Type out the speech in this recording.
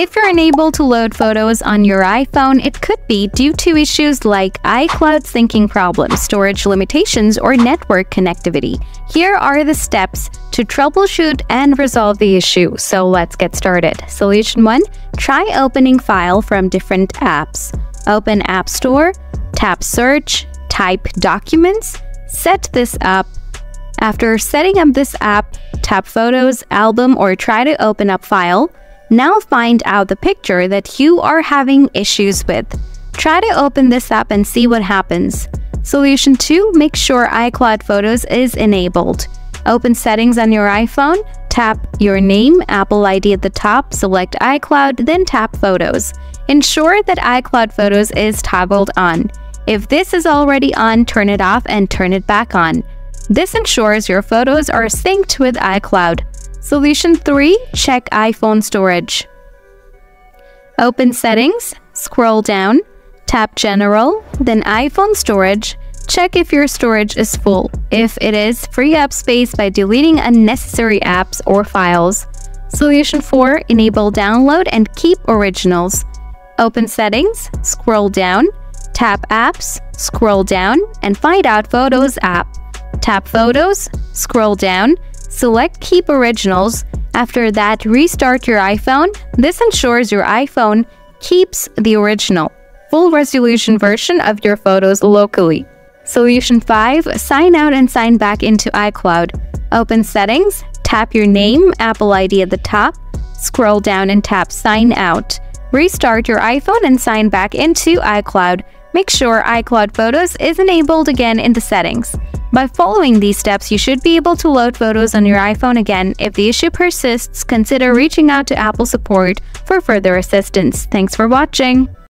If you're unable to load photos on your iPhone, it could be due to issues like iCloud syncing problems, storage limitations, or network connectivity. Here are the steps to troubleshoot and resolve the issue. So let's get started. Solution 1. Try opening file from different apps. Open App Store, tap Search, type Documents, set this up. After setting up this app, tap Photos, Album, or try to open up File. Now find out the picture that you are having issues with. Try to open this up and see what happens. Solution 2. Make sure iCloud Photos is enabled. Open Settings on your iPhone, tap your name, Apple ID at the top, select iCloud, then tap Photos. Ensure that iCloud Photos is toggled on. If this is already on, turn it off and turn it back on. This ensures your photos are synced with iCloud. Solution 3. Check iPhone storage. Open Settings, scroll down, tap General, then iPhone Storage. Check if your storage is full. If it is, free up space by deleting unnecessary apps or files. Solution 4. Enable download and keep originals. Open Settings, scroll down, tap Apps, scroll down, and find out Photos app. Tap Photos, scroll down, Select Keep Originals. After that, restart your iPhone. This ensures your iPhone keeps the original, full resolution version of your photos locally. Solution 5. Sign out and sign back into iCloud. Open Settings, tap your name, Apple ID at the top, scroll down and tap Sign Out. Restart your iPhone and sign back into iCloud. Make sure iCloud Photos is enabled again in the settings. By following these steps, you should be able to load photos on your iPhone again. If the issue persists, consider reaching out to Apple support for further assistance. Thanks for watching.